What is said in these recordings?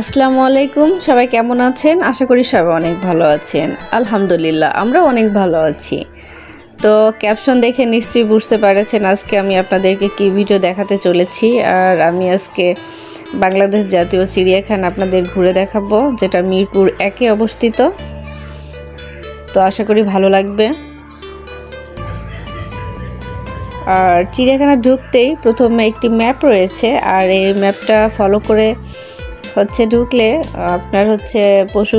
আসসালামু আলাইকুম, সবাই কেমন আছেন? আশা করি সবাই অনেক ভালো আছেন। আলহামদুলিল্লাহ আমরা অনেক ভালো আছি। তো ক্যাপশন দেখে নিশ্চয়ই বুঝতে পারেছেন আজকে আমি আপনাদেরকে কি ভিডিও দেখাতে চলেছি। আর আমি আজকে বাংলাদেশ জাতীয় চিড়িয়াখানা আপনাদের ঘুরে দেখাবো, যেটা মিরপুর একে অবস্থিত। তো আশা করি ভালো লাগবে। আর চিড়িয়াখানা ঢুকতেই প্রথমে একটি ম্যাপ রয়েছে, আর এই ম্যাপটা ফলো করে হচ্ছে ঢুকলে, আপনার হচ্ছে পশু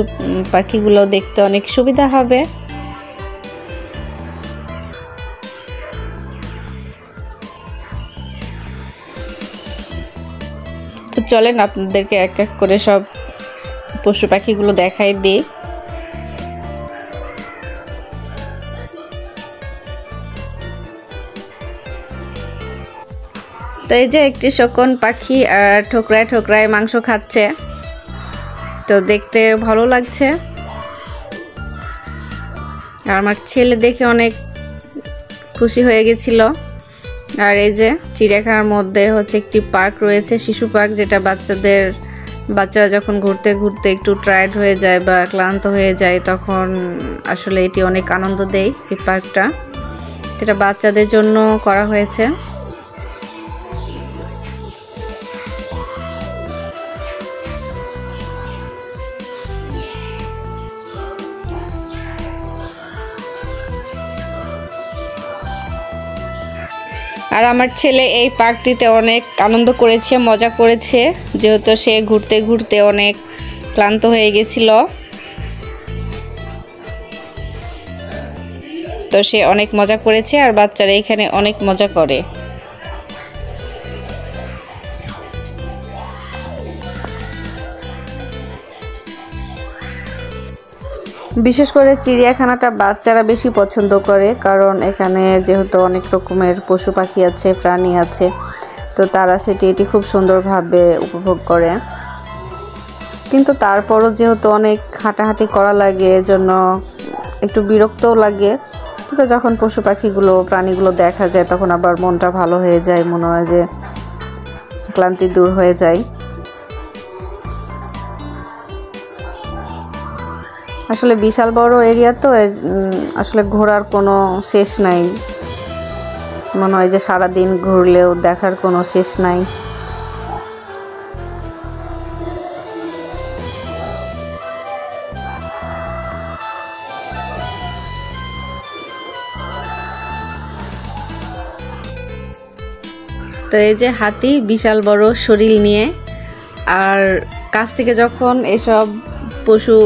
পাখিগুলো দেখতে অনেক সুবিধা হবে। তো চলেন, আপনাদেরকে এক এক করে সব পশু পাখিগুলো দেখাই দিই। তো এই যে একটি শকুন পাখি আর ঠোকরায় ঠোকরায় মাংস খাচ্ছে। তো দেখতে ভালো লাগছে। আর আমার ছেলে দেখে অনেক খুশি হয়ে গেছিল। আর এই যে চিড়িয়াখানার মধ্যে হচ্ছে একটি পার্ক রয়েছে, শিশু পার্ক, যেটা বাচ্চাদের, বাচ্চারা যখন ঘুরতে ঘুরতে একটু টায়ার্ড হয়ে যায় বা ক্লান্ত হয়ে যায়, তখন আসলে এটি অনেক আনন্দ দেয় এই পার্কটা। যেটা বাচ্চাদের জন্য করা হয়েছে। আর আমার ছেলে এই পার্কটিতে অনেক আনন্দ করেছে, মজা করেছে। যেহেতু সে ঘুরতে ঘুরতে অনেক ক্লান্ত হয়ে গেছিল। তো সে অনেক মজা করেছে আর বাচ্চারা এখানে অনেক মজা করে। বিশেষ করে চিড়িয়াখানাটা বাচ্চারা বেশি পছন্দ করে, কারণ এখানে যেহেতু অনেক রকমের পশু পাখি আছে, প্রাণী আছে, তো তারা সেটি এটি খুব সুন্দরভাবে উপভোগ করে। কিন্তু তারপরও যেহেতু অনেক হাঁটাহাঁটি করা লাগে, এজন্য একটু বিরক্তও লাগে কিন্তু যখন পশু পাখিগুলো, প্রাণীগুলো দেখা যায়, তখন আবার মনটা ভালো হয়ে যায়, মনে হয় যে ক্লান্তি দূর হয়ে যায়। আসলে বিশাল বড় এরিয়া তো আসলে ঘোরার কোনো শেষ নাই। মনে হয় যে সারাদিন ঘুরলেও দেখার কোনো শেষ নাই। তো এই যে হাতি, বিশাল বড় শরীর নিয়ে, আর কাছ থেকে যখন এসব পশু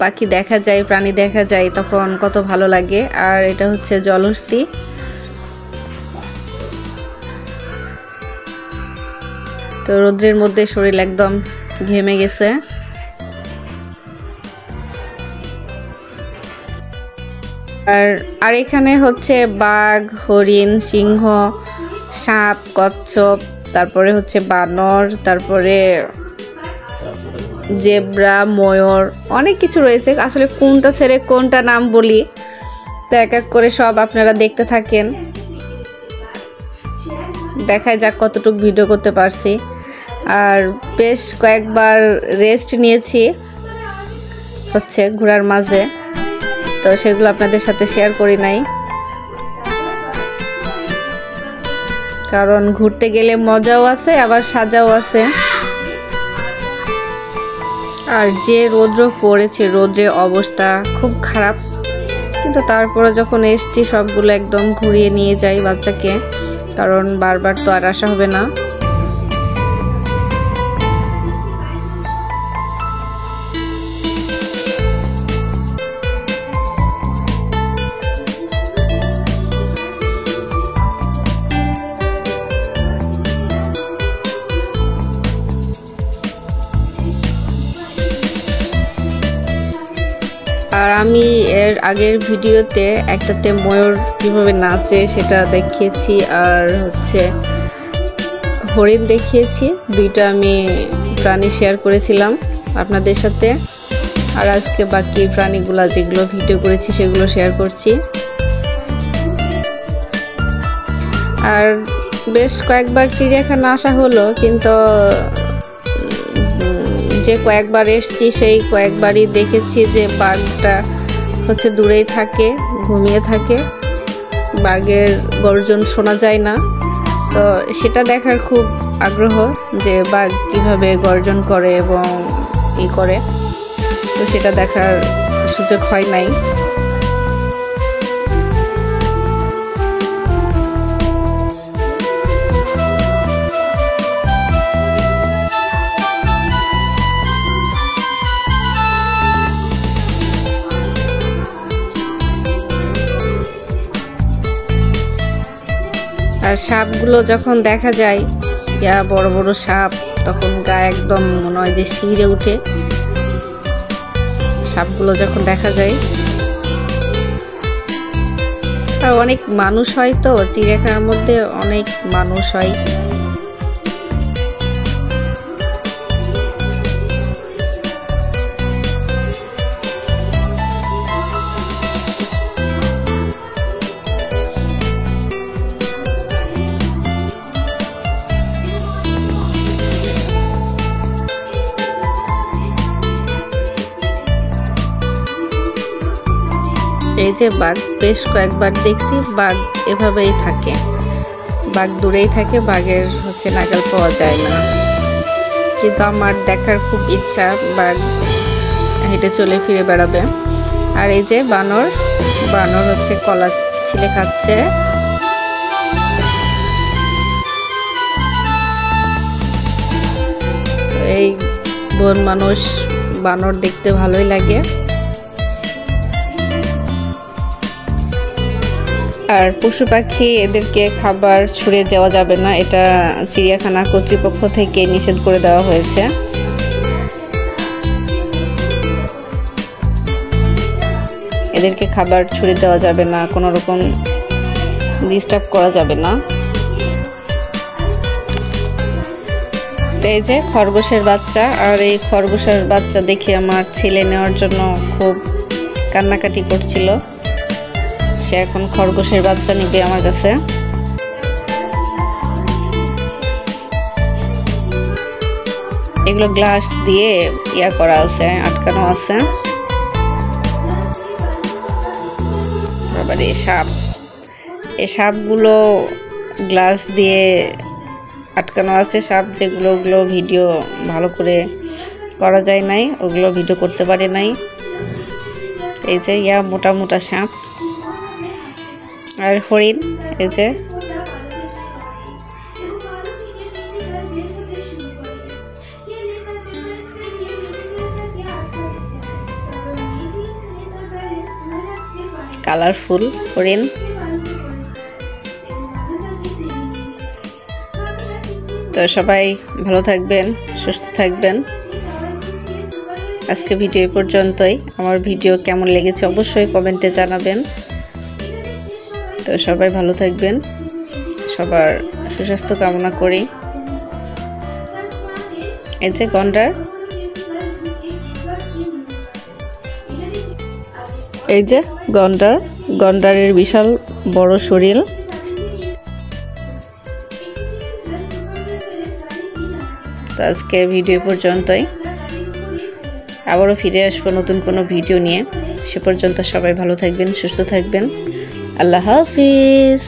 পাখি দেখা যায়, প্রাণী দেখা যায়, তখন কত ভালো লাগে। আর এটা হচ্ছে জলহস্তি। তো রোদ্রের মধ্যে শরীর একদম ঘেমে গেছে। আর আর এখানে হচ্ছে বাঘ, হরিণ, সিংহ, সাপ, কচ্ছপ, তারপরে হচ্ছে বানর, তারপরে জেব্রা, ময়ূর, অনেক কিছু রয়েছে। আসলে কোনটা ছেড়ে কোনটা নাম বলি, তো এক এক করে সব আপনারা দেখতে থাকেন। দেখায় যাক কতটুকু ভিডিও করতে পারছি। আর বেশ কয়েকবার রেস্ট নিয়েছি হচ্ছে ঘোরার মাঝে। তো সেগুলো আপনাদের সাথে শেয়ার করি নাই। কারণ ঘুরতে গেলে মজাও আছে, আবার সাজাও আছে। আর যে রৌদ্র পড়েছে রৌদ্রের অবস্থা খুব খারাপ। কিন্তু তারপরে যখন এসছি, সবগুলো একদম ঘুরিয়ে নিয়ে যাই বাচ্চাকে। কারণ বারবার তো আর আসা হবে না। আর আমি এর আগের ভিডিওতে একটাতে ময়ূর কীভাবে নাচে সেটা দেখিয়েছি আর হচ্ছে হরিণ দেখিয়েছি। দুইটা আমি প্রাণী শেয়ার করেছিলাম আপনাদের সাথে। আর আজকে বাকি প্রাণীগুলো যেগুলো ভিডিও করেছি সেগুলো শেয়ার করছি। আর বেশ কয়েকবার চিড়িয়াখানা আসা হলো, কিন্তু যে কয়েকবার এসছি, সেই কয়েকবারই দেখেছি যে বাঘটা হচ্ছে দূরেই থাকে, ঘুমিয়ে থাকে। বাঘের গর্জন শোনা যায় না। তো সেটা দেখার খুব আগ্রহ যে বাঘ কীভাবে গর্জন করে এবং ই করে। তো সেটা দেখার সুযোগ হয় নাই। আর সাপগুলো যখন দেখা যায়, ইয়া বড় বড় সাপ, তখন গা একদম মনে হয় যে শিরে উঠে। সাপগুলো যখন দেখা যায় আর অনেক মানুষ হয় তো, চিড়িয়াখানার মধ্যে অনেক মানুষ হয়। এই যে বাঘ, বেশ কয়েকবার দেখছি বাঘ এভাবেই থাকে। বাঘ দূরেই থাকে, বাঘের হচ্ছে নাগাল পাওয়া যায় না। কিন্তু আমার দেখার খুব ইচ্ছা, বাঘ হেঁটে চলে ফিরে বেড়াবে। আর এই যে বানর বানর হচ্ছে কলা ছিলে খাচ্ছে। এই বন মানুষ বানর দেখতে ভালোই লাগে। আর পশু পাখি এদেরকে খাবার ছুড়ে দেওয়া যাবে না, এটা চিড়িয়াখানা কর্তৃপক্ষ থেকে নিষেধ করে দেওয়া হয়েছে। এদেরকে খাবার ছুড়ে দেওয়া যাবে না, কোনো রকম ডিস্টার্ব করা যাবে না। এই যে খরগোশের বাচ্চা, আর এই খরগোশের বাচ্চা দেখে আমার ছেলে নেওয়ার জন্য খুব কান্নাকাটি করছিল। সে এখন খরগোশের বাচ্চা নিবে আমার কাছে। এগুলো গ্লাস দিয়ে ইয়া করা আছে, আটকানো আছে। এই সাপ। এই সাপগুলো গ্লাস দিয়ে আটকানো আছে, সাপ যেগুলো, ওগুলো ভিডিও ভালো করে করা যায় নাই, ওগুলো ভিডিও করতে পারে নাই। এই যে ইয়া মোটা মোটা সাপ। আর হরিণ, এই যে। কালারফুল হরিণ। তো সবাই ভালো থাকবেন, সুস্থ থাকবেন। আজকে ভিডিও পর্যন্তই। আমার ভিডিও কেমন লেগেছে অবশ্যই কমেন্টে জানাবেন। তো সবাই ভালো থাকবেন। সবার সুস্বাস্থ্য কামনা করি। এই যে গন্ডার এই যে গন্ডার গন্ডারের বিশাল বড় শরীর। তো আজকে ভিডিও পর্যন্তই। আবারও ফিরে আসব নতুন কোনো ভিডিও নিয়ে। সে পর্যন্ত সবাই ভালো থাকবেন, সুস্থ থাকবেন। আল্লাহ হাফিজ